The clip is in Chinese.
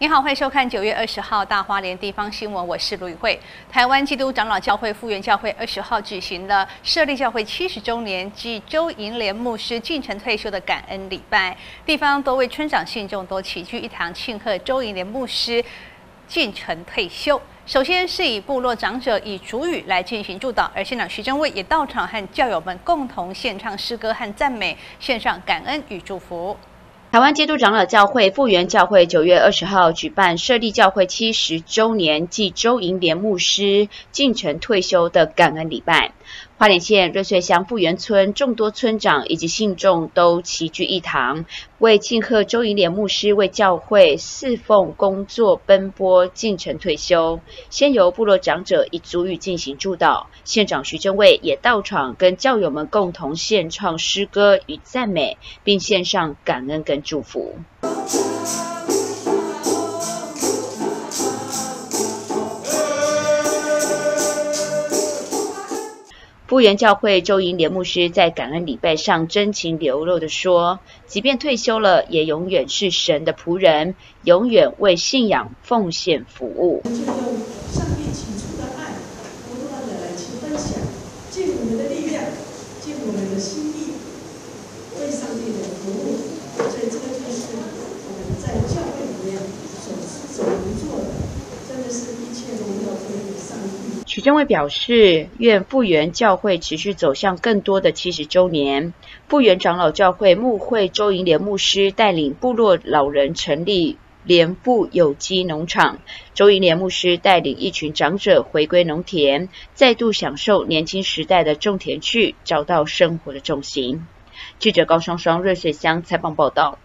你好，欢迎收看九月二十号大花莲地方新闻，我是卢宇慧。台湾基督长老教会复原教会二十号举行了设立教会七十周年暨周银莲牧师进城退休的感恩礼拜，地方多位村长信众都齐聚一堂庆贺周银莲牧师进城退休。首先是以部落长者以主语来进行祝祷，而县长徐正卫也到场和教友们共同献唱诗歌和赞美，献上感恩与祝福。台湾基督长老教会复原教会九月二十号举办设立教会七十周年暨周银莲牧师进城退休的感恩礼拜。花莲县瑞穗乡富源村众多村长以及信众都齐聚一堂，为庆贺周银莲牧师为教会侍奉工作奔波进城退休，先由部落长者以族语进行祝祷，县长徐正卫也到场跟教友们共同献唱诗歌与赞美，并献上感恩跟祝福。复原教会周银莲牧师在感恩礼拜上真情流露的说：“即便退休了，也永远是神的仆人，永远为信仰奉献服务。”，所以这个就是我们在教会里面所做的，真的是一切荣耀归于徐。正伟表示，愿复原教会持续走向更多的七十周年。复原长老教会牧会周银莲牧师带领部落老人成立莲富有机农场，周银莲牧师带领一群长者回归农田，再度享受年轻时代的种田趣，找到生活的重心。记者高双双瑞穗乡采访报道。